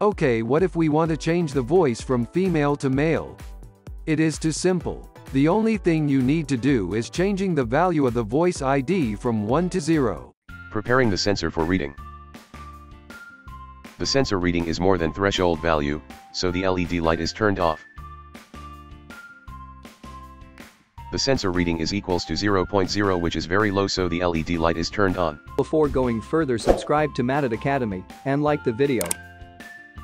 Okay what if we want to change the voice from female to male? It is too simple. The only thing you need to do is changing the value of the voice ID from 1 to 0. Preparing the sensor for reading. The sensor reading is more than threshold value, so the LED light is turned off. The sensor reading is equals to 0.0 which is very low so the LED light is turned on. Before going further subscribe to Matit Academy and like the video.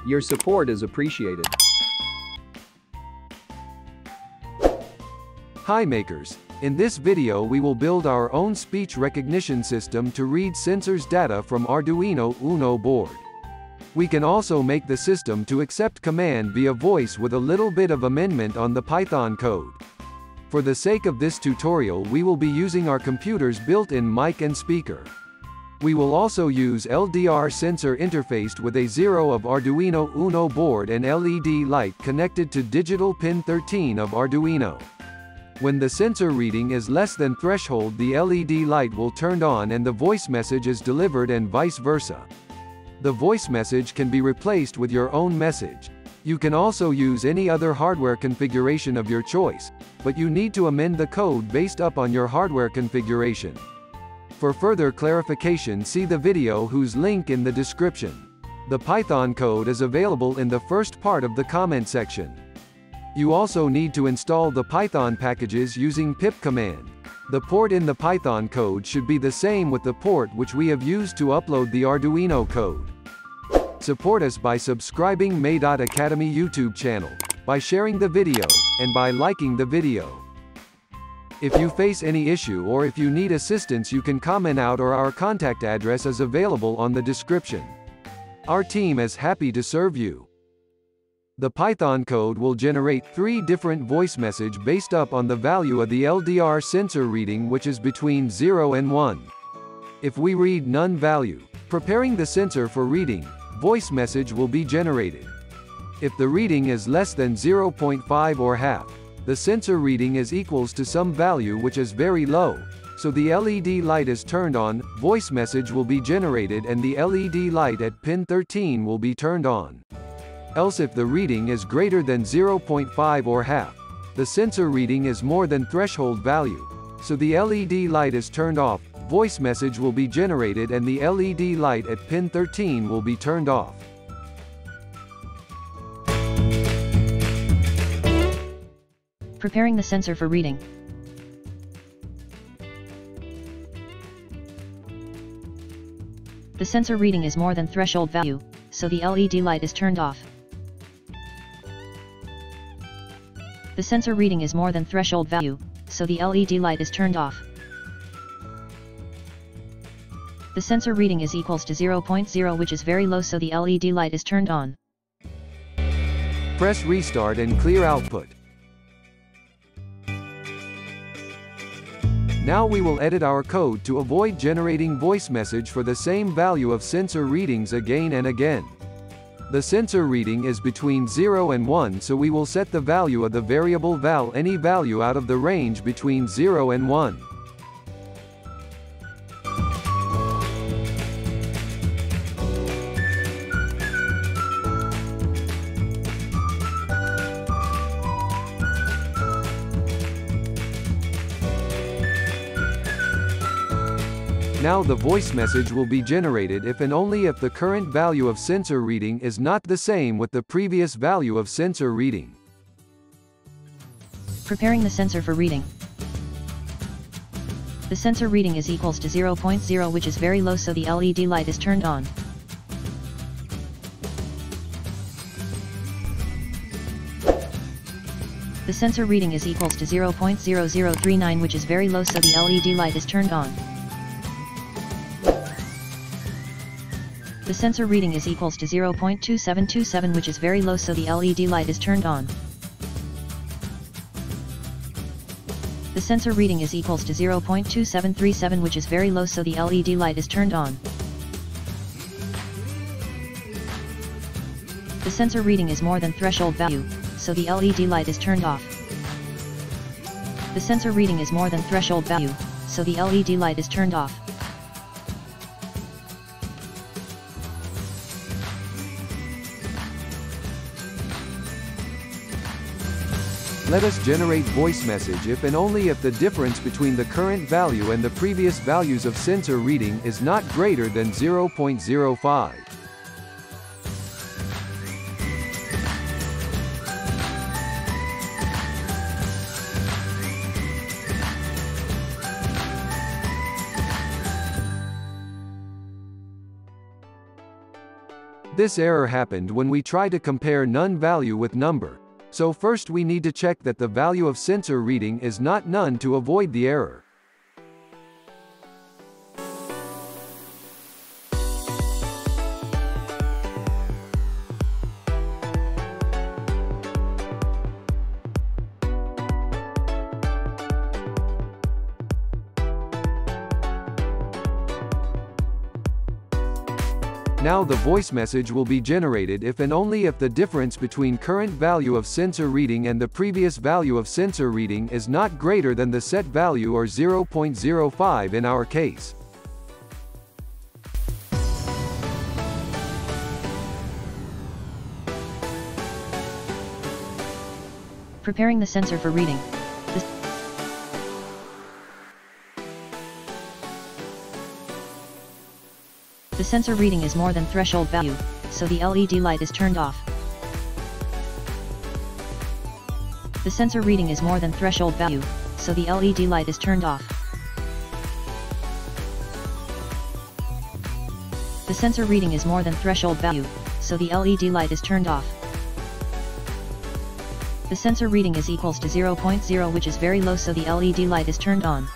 Your support is appreciated. Hi makers! In this video we will build our own speech recognition system to read sensors data from Arduino Uno board. We can also make the system to accept command via voice with a little bit of amendment on the Python code. For the sake of this tutorial we will be using our computer's built-in mic and speaker. We will also use LDR sensor interfaced with a 0 of Arduino Uno board and LED light connected to digital pin 13 of Arduino. When the sensor reading is less than threshold the LED light will turn on and the voice message is delivered and vice versa. The voice message can be replaced with your own message. You can also use any other hardware configuration of your choice, but you need to amend the code based up on your hardware configuration. For further clarification see the video whose link in the description. The Python code is available in the first part of the comment section. You also need to install the Python packages using pip command. The port in the Python code should be the same with the port which we have used to upload the Arduino code. Support us by subscribing May.Academy YouTube channel, by sharing the video, and by liking the video. If you face any issue or if you need assistance you can comment out or our contact address is available on the description. Our team is happy to serve you. The Python code will generate three different voice message based up on the value of the LDR sensor reading which is between 0 and 1. If we read none value, preparing the sensor for reading, voice message will be generated. If the reading is less than 0.5 or half, the sensor reading is equals to some value which is very low, so the LED light is turned on, voice message will be generated and the LED light at pin 13 will be turned on. Else if the reading is greater than 0.5 or half, the sensor reading is more than threshold value, so the LED light is turned off, voice message will be generated and the LED light at pin 13 will be turned off. Preparing the sensor for reading. The sensor reading is more than threshold value, so the LED light is turned off. The sensor reading is more than threshold value, so the LED light is turned off. The sensor reading is equals to 0.0 which is very low so the LED light is turned on. Press restart and clear output. Now we will edit our code to avoid generating voice message for the same value of sensor readings again and again. The sensor reading is between 0 and 1 so we will set the value of the variable val any value out of the range between 0 and 1. Now the voice message will be generated if and only if the current value of sensor reading is not the same with the previous value of sensor reading. Preparing the sensor for reading. The sensor reading is equals to 0.0 which is very low so the LED light is turned on. The sensor reading is equals to 0.0039 which is very low so the LED light is turned on. The sensor reading is equals to 0.2727 which is very low so the LED light is turned on. The sensor reading is equals to 0.2737 which is very low so the LED light is turned on. The sensor reading is more than threshold value, so the LED light is turned off. The sensor reading is more than threshold value, so the LED light is turned off. Let us generate voice message if and only if the difference between the current value and the previous values of sensor reading is not greater than 0.05. This error happened when we try to compare none value with number. So first we need to check that the value of sensor reading is not none to avoid the error. Now the voice message will be generated if and only if the difference between current value of sensor reading and the previous value of sensor reading is not greater than the set value or 0.05 in our case. Preparing the sensor for reading. The sensor reading is more than threshold value, so the LED light is turned off. The sensor reading is more than threshold value, so the LED light is turned off. The sensor reading is more than threshold value, so the LED light is turned off. The sensor reading is equals to 0.0 which is very low so the LED light is turned on.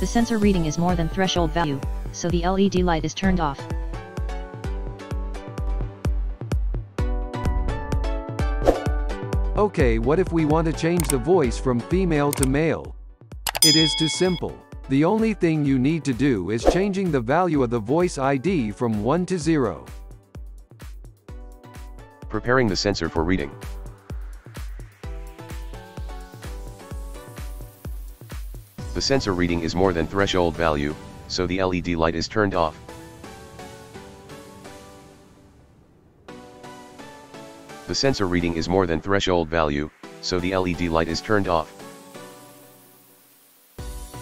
The sensor reading is more than threshold value, so the LED light is turned off. Okay what if we want to change the voice from female to male? It is too simple. The only thing you need to do is changing the value of the voice ID from 1 to 0. Preparing the sensor for reading. The sensor reading is more than threshold value, so the LED light is turned off. The sensor reading is more than threshold value, so the LED light is turned off.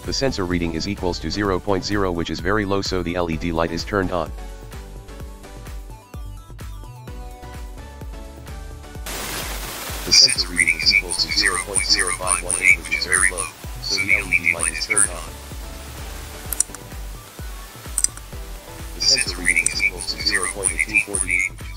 The sensor reading is equals to 0.0 which is very low so the LED light is turned on. The sensor reading is equals to 0.0518 which is very low so the LED light is turned on. The sensor reading is equal to 0.248